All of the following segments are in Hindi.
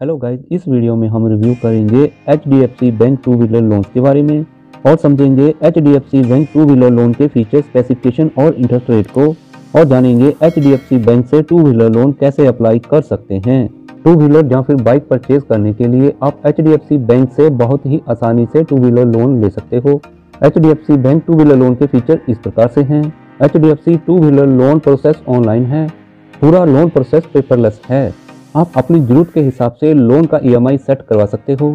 हेलो गाइस इस वीडियो में हम रिव्यू करेंगे HDFC bank two wheeler loan के बारे में और समझेंगे HDFC bank two wheeler loan के फीचर स्पेसिफिकेशन और इंटरेस्ट रेट को और जानेंगे HDFC बैंक से टू व्हीलर लोन कैसे अप्लाई कर सकते हैं। टू व्हीलर या फिर बाइक परचेज करने के लिए आप HDFC बैंक से बहुत ही आसानी से टू व्हीलर लोन ले सकते हो। HDFC bank two wheeler loan के फीचर इस प्रकार से हैं। H two wheeler loan process online है। पूरा लोन प्रोसेस पेपरलेस है। आप अपनी ज़रूरत के हिसाब से लोन का ईएमआई सेट करवा सकते हो।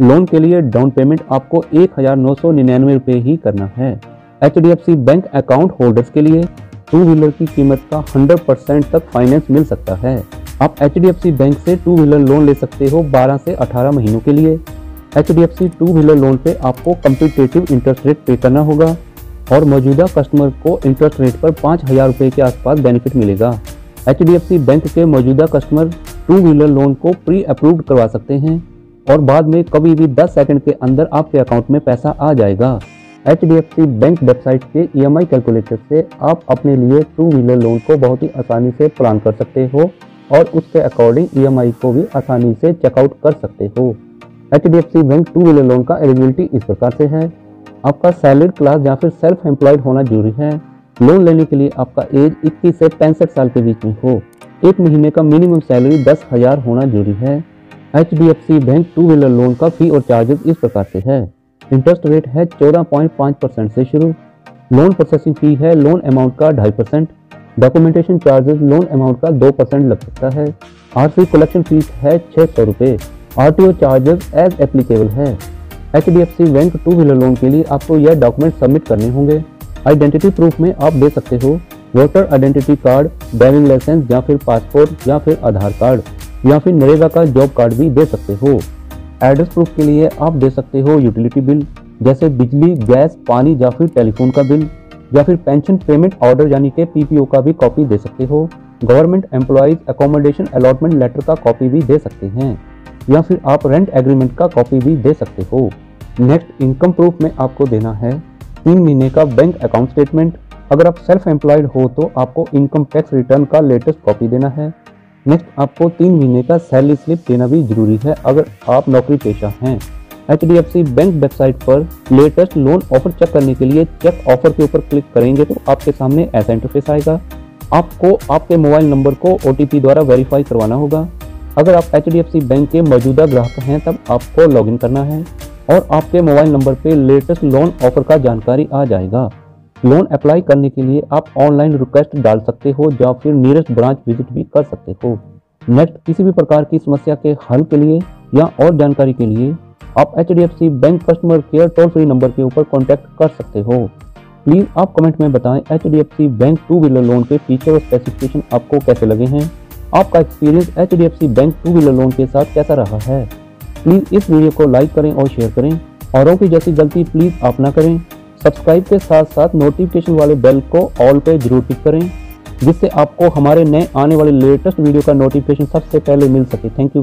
लोन के लिए डाउन पेमेंट आपको एक हज़ार नौ सौ निन्यानवे ही करना है। एचडीएफसी बैंक अकाउंट होल्डर्स के लिए टू व्हीलर की कीमत का 100 परसेंट तक फाइनेंस मिल सकता है। आप एचडीएफसी बैंक से टू व्हीलर लोन ले सकते हो 12 से 18 महीनों के लिए। H D F C two wheeler loan पे आपको कम्पिटेटिव इंटरेस्ट रेट पे करना होगा और मौजूदा कस्टमर को इंटरेस्ट रेट पर पाँच हज़ार रुपये के आसपास बेनिफिट मिलेगा। H D F C bank के मौजूदा कस्टमर टू व्हीलर लोन को प्री अप्रूव्ड करवा सकते हैं और बाद में कभी भी 10 सेकंड के अंदर आपके अकाउंट में पैसा आ जाएगा। HDFC बैंक वेबसाइट के ई कैलकुलेटर से आप अपने लिए टू व्हीलर लोन को बहुत ही आसानी से प्लान कर सकते हो और उसके अकॉर्डिंग ई को भी आसानी से चेकआउट कर सकते हो। HDFC bank two wheeler loan का एलिजिबिलिटी इस प्रकार से है। आपका सैलरी क्लास या फिर सेल्फ एम्प्लॉयड होना ज़रूरी है। लोन लेने के लिए आपका एज 21 से पैंसठ साल के बीच में हो। एक महीने का मिनिमम सैलरी दस हज़ार होना ज़रूरी है। HDFC bank two wheeler loan का फ़ी और चार्जेस इस प्रकार से है। इंटरेस्ट रेट है चौदह पॉइंट पाँच परसेंट से शुरू। लोन प्रोसेसिंग फ़ी है लोन अमाउंट का ढाई percent. Documentation charges loan amount का दो परसेंट लग सकता है। आर कलेक्शन फ़ीस है छः सौ रुपये R T O charges as applicable है। H D F C bank two wheeler loan के लिए आपको यह डॉक्यूमेंट सबमिट करने होंगे। आइडेंटिटी प्रूफ में आप दे सकते हो voter identity card driving licence या फिर पासपोर्ट या फिर आधार कार्ड या फिर नरेगा का जॉब कार्ड भी दे सकते हो। एड्रेस प्रूफ के लिए आप दे सकते हो यूटिलिटी बिल जैसे बिजली, गैस, पानी, या फिर टेलीफोन का बिल या फिर पेंशन पेमेंट ऑर्डर यानी कि पीपीओ का भी कॉपी दे सकते हो। Government employees accommodation allotment letter का कॉपी भी दे सकते हैं, या फिर आप रेंट एग्रीमेंट का कॉपी भी दे सकते हो। नेक्स्ट इनकम प्रूफ में आपको देना है तीन महीने का बैंक अकाउंट स्टेटमेंट अगर आप सेल्फ एम्प्लॉयड हो तो आपको इनकम टैक्स रिटर्न का लेटेस्ट कॉपी देना है। नेक्स्ट आपको तीन महीने का सैलरी स्लिप देना भी ज़रूरी है अगर आप नौकरी पेशा हैं। H D F C bank website पर लेटेस्ट लोन ऑफ़र चेक करने के लिए चेक ऑफ़र के ऊपर क्लिक करेंगे तो आपके सामने ऐसा इंटरफेस आएगा। आपको आपके मोबाइल नंबर को ओटीपी द्वारा वेरीफाई करवाना होगा। अगर आप HDFC बैंक के मौजूदा ग्राहक हैं तब आपको लॉगिन करना है। और आपके मोबाइल नंबर पे लेटेस्ट लोन ऑफ़र का जानकारी आ जाएगा। लोन अप्लाई करने के लिए आप ऑनलाइन रिक्वेस्ट डाल सकते हो या फिर नियरेस्ट ब्रांच विज़िट भी कर सकते हो। नेक्स्ट किसी भी प्रकार की समस्या के हल के लिए या और जानकारी के लिए आप HDFC bank customer care toll free number के ऊपर कॉन्टैक्ट कर सकते हो। प्लीज़ आप कमेंट में बताएँ HDFC bank two wheeler loan के फीचर और स्पेसिफिकेशन आपको कैसे लगे हैं? आपका experience HDFC bank two wheeler loan के साथ कैसा रहा है? प्लीज़ इस वीडियो को लाइक करें और शेयर करें। औरों की जैसी गलती प्लीज़ आप ना करें। सब्सक्राइब के साथ साथ नोटिफिकेशन वाले बेल को ऑल पे ज़रूर क्लिक करें, जिससे आपको हमारे नए आने वाले लेटेस्ट वीडियो का नोटिफिकेशन सबसे पहले मिल सके। Thank you